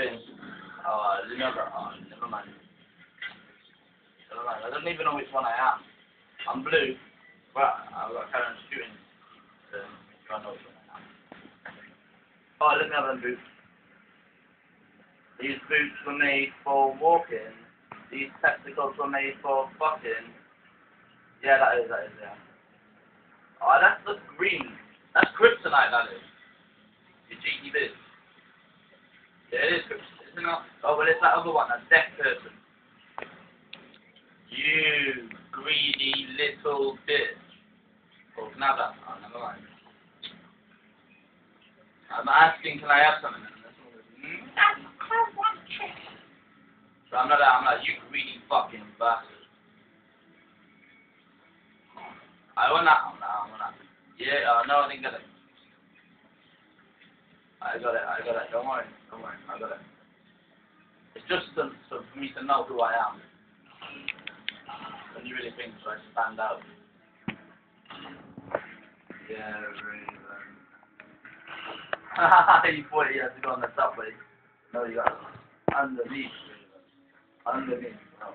thing. Oh, uh, never, oh, never mind. I don't even know which one I am. I'm blue, but I've got Karen shooting. So, I know which one I am. Oh, let me have them boots. These boots were made for walking. These testicles were made for fucking. Yeah, that is, that is, yeah. Oh, that's the green. That's kryptonite, that is. You cheeky bitch. Yeah, it is it? Oh, well, it's that other one, that person. You greedy little bitch. Oh. Oh. I'm asking, can I have something? And this one goes, "Mm, So I'm not, I'm not, you greedy fucking bastard. I want that, I want that. Yeah, uh, no, I. I got it, I got it, don't worry, got it. It's just to, to, for me to know who I am. When you really think so I stand out. Yeah, Raven. you thought you had to go on the subway. No, you got underneath. Underneath, no.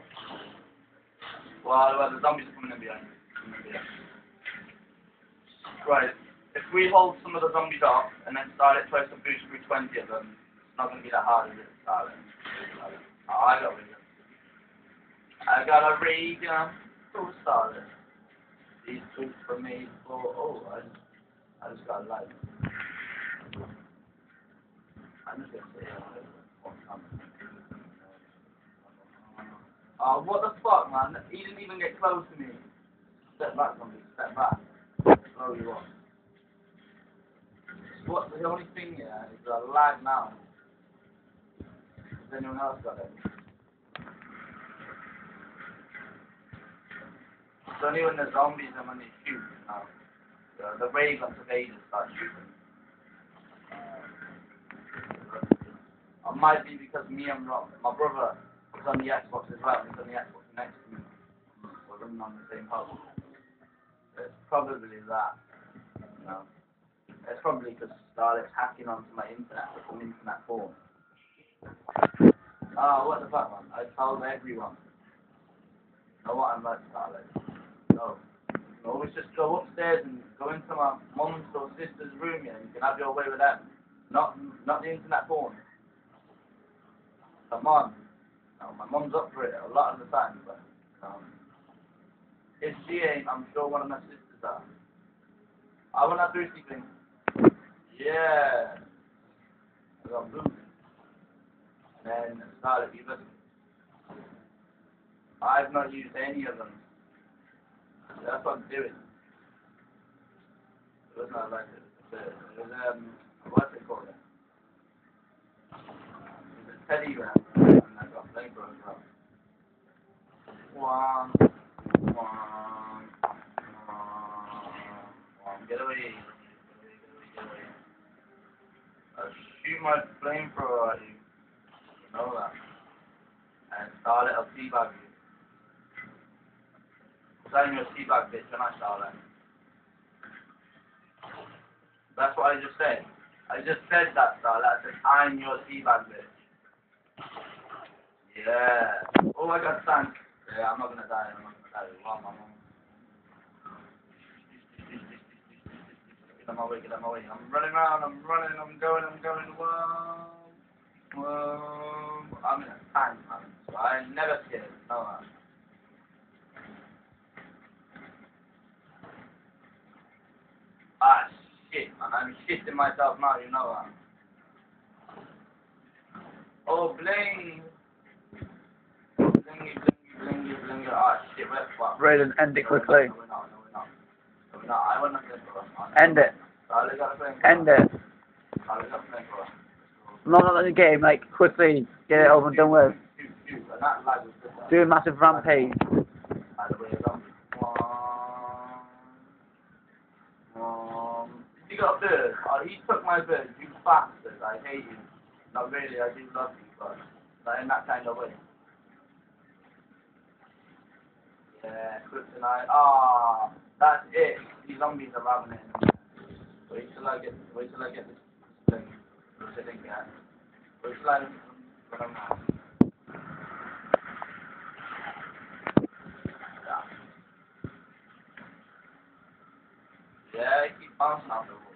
Well, well, the zombies are coming in behind. Coming in behind. Right. If we hold some of the zombies off and then start it twice to boost through 20 of them, not to be that hard, is it? Start. Oh, I got Regan. I got a Regan. Who started? These boots were made for. Oh, I, I just got light. I'm just to say Oh, what the fuck, man? He didn't even get close to me. Step back, zombie. Step back. Slow you up. What the only thing here is a lag now. Anyone else got it? It's only the zombies and when they shoot now. The, the guns of ages start shooting. It might be because me and Rob, my brother is on the Xbox as well. He's on the Xbox next to me. We're running on the same house. It's probably that. You. It's probably because Starlet's hacking onto my internet with some internet phone. Oh, what the fuck, man? I told everyone. Know what I'm like, Starlet? No. You always just go upstairs and go into my mum's or sister's room, yeah, and you can have your way with them. Not, not the internet phone. Come on. No, my mum's up for it a lot of the time, but um, if she ain't, I'm sure one of my sisters are. I want that thirsty thing. Yeah. I got blue. And then started even. I've not used any of them. That's what I'm doing. It was not like it. It was, um, what's it called? It was a teddy bear. And I got flamethrower as well. One, one, one, one. Get away. I'll shoot my flamethrower at you. You know that. And start it, I'll teabag you. I'm your teabag bitch, and I start it. That's what I just said. I just said that, Starlet. I said, I'm your teabag bitch. Yeah. Oh, I got sand. Yeah, I'm not gonna die. I'm not gonna die. Wow, mom. Get on my way, get on my way. I'm running around, I'm running, I'm going, I'm going. Whoa. Whoa. I'm in a tank, man. I'm never scared. No, man. Ah, shit, man. I'm shitting myself now, you know that. Oh, bling. Blingy, blingy, blingy, blingy. Ah, shit, where's the fuck? End it quickly. No, we're not, no, we're not. No, we're not. I want nothing for us, man. End it. Charlie got a flame for End it. Charlie got a flame for us. Not not the game, like, quickly. Get it over and done with. Do a massive rampage. The you got a bird. Oh, he took my bird. You bastard. I hate you. Not really. I do love you, but not in that kind of way. Yeah, kryptonite. Ah, that's it. These zombies are it. Wait till I get. Wait till I get this thing. Which I think yeah. Wait till I him now. Yeah. Yeah, off the wall.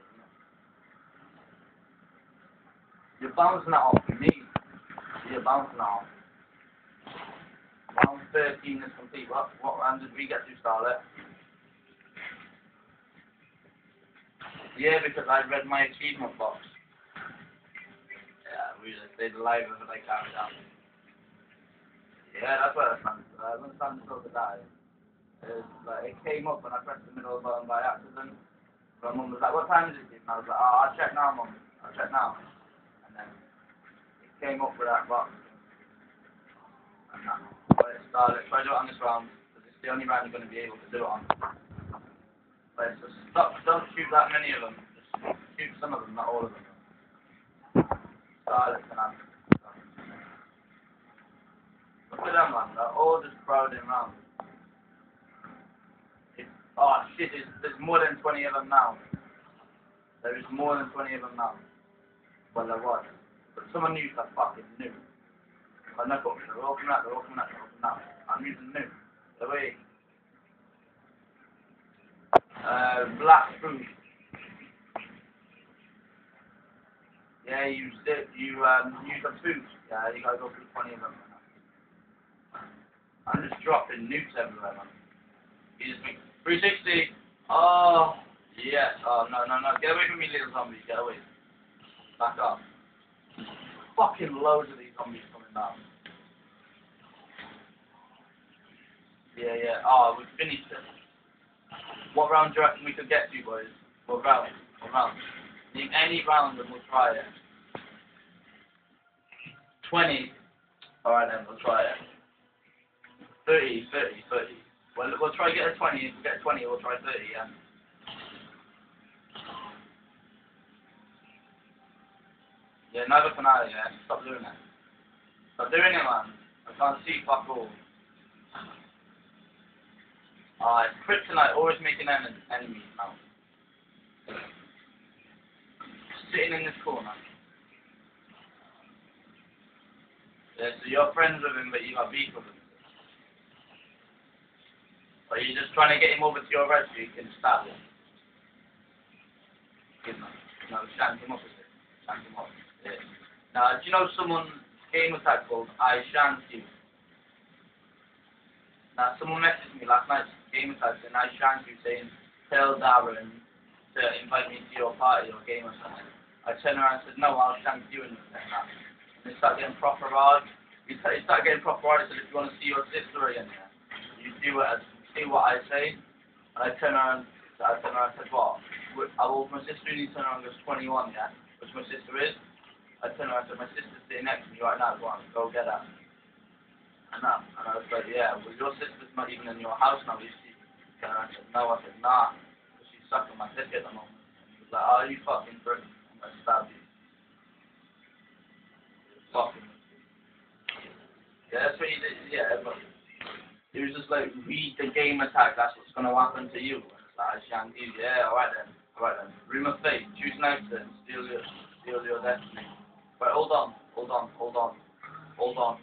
You're bouncing off me. You're bouncing off. Round 13 is complete. What, what round did we get to, Starlet? Yeah, because I read my achievement box. Yeah, we just stayed alive it I carried out. Yeah, that's what I found. I went down to the die. It's like, it came up when I pressed the middle button by accident. My mum was like, what time is it? And I was like, oh, I'll check now, mum. I'll check now. And then it came up with that box. And that. But it started. Try to do it on this round, because it's the only round you're going to be able to do it on. But it's just stop, don't shoot that many of them. Just shoot some of them, not all of them. Starlet and Look at them, man. They're all just crowding round. Oh, shit. There's, there's more than 20 of them now. There is more than 20 of them now. Well, there was. But someone used that fucking new. But no, they're all coming out, they're all coming out, they're all coming out. I'm using new. The way. Uh, black food. Yeah, you did. You um, use the food. Yeah, you gotta go through 20 of them. I'm just dropping nukes everywhere, man. You just make 360. Oh, yes. Oh, no, no, no. Get away from me, little zombies. Get away. Back up. Fucking loads of these zombies coming down. Yeah, yeah. Oh, we've finished it. What round do you reckon we could get to, boys? What round? What round? Name any round and we'll try it. 20. Alright then, we'll try it. 30, 30, 30. Well, we'll try get a 20. If we get a 20, we'll try 30, yeah. Yeah, never finale, yeah. Stop doing it. Stop doing it, man. I can't see fuck all. Ah, it's kryptonite, always making en- enemies now. Sitting in this corner. Yeah, so you're friends with him, but you got beef with him. Or you're just trying to get him over to your red so you can stab him. No, him with him. Now, do you know someone gamertag called I Shank You? Now, someone messaged me last night, gamertag, saying I Shank You, saying, tell Darren to invite me to your party or game or something. I turned around and said, no, I'll shank you and that. And they start getting proper hard. He start, getting proper hard. He said, if you want to see your sister again, you do it as, see what I say. And I turned around, I turned around and said, what? I uh, will, my sister needs to turn around and goes 21, yeah, which my sister is. I turned around and said, my sister's sitting next to me right now, go on, go get her. And, that, and I was like, yeah, well, your sister's not even in your house now, you see. And I said, no, I said, nah, 'cause she's sucking my dick at the moment. And he was like, oh, you fucking prick. I'm gonna stab you. Fucking. Yeah, that's what he did, yeah, but he was just like, read the gamertag, that's what's gonna happen to you. It's like, yeah, alright then, alright then. Room of fate, choose an accident, steal your, steal your destiny. Right, hold on, hold on, hold on, hold on.